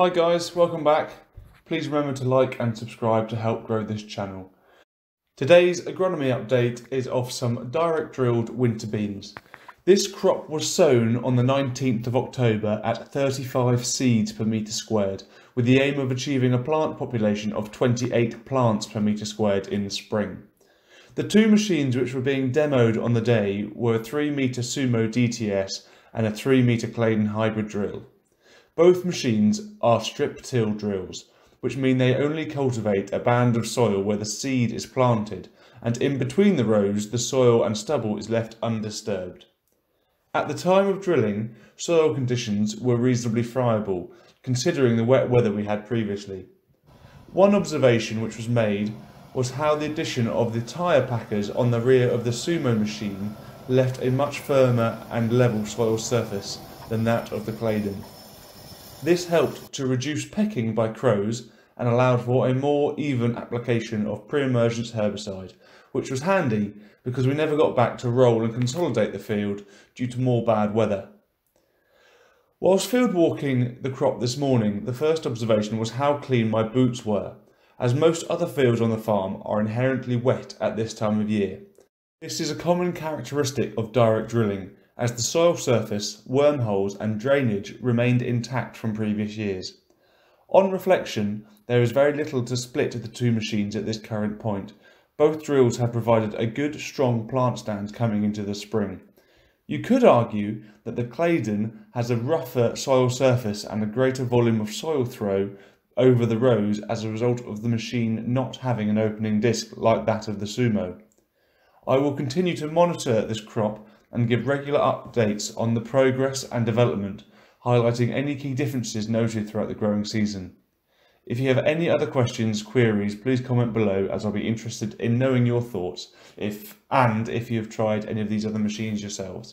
Hi guys, welcome back. Please remember to like and subscribe to help grow this channel. Today's agronomy update is of some direct drilled winter beans. This crop was sown on the 19th of October at 35 seeds per metre squared, with the aim of achieving a plant population of 28 plants per metre squared in the spring. The two machines which were being demoed on the day were a 3 metre Sumo DTS and a 3 metre Claydon hybrid drill. Both machines are strip till drills, which mean they only cultivate a band of soil where the seed is planted, and in between the rows the soil and stubble is left undisturbed. At the time of drilling, soil conditions were reasonably friable, considering the wet weather we had previously. One observation which was made was how the addition of the tyre packers on the rear of the Sumo machine left a much firmer and level soil surface than that of the Claydon. This helped to reduce pecking by crows and allowed for a more even application of pre-emergence herbicide, which was handy because we never got back to roll and consolidate the field due to more bad weather. Whilst field walking the crop this morning, the first observation was how clean my boots were, as most other fields on the farm are inherently wet at this time of year. This is a common characteristic of direct drilling, as the soil surface, wormholes and drainage remained intact from previous years. On reflection, there is very little to split the two machines at this current point. Both drills have provided a good strong plant stand coming into the spring. You could argue that the Claydon has a rougher soil surface and a greater volume of soil throw over the rows as a result of the machine not having an opening disc like that of the Sumo. I will continue to monitor this crop and give regular updates on the progress and development, highlighting any key differences noted throughout the growing season. If you have any other questions, queries, please comment below as I'll be interested in knowing your thoughts if and if you have tried any of these other machines yourselves.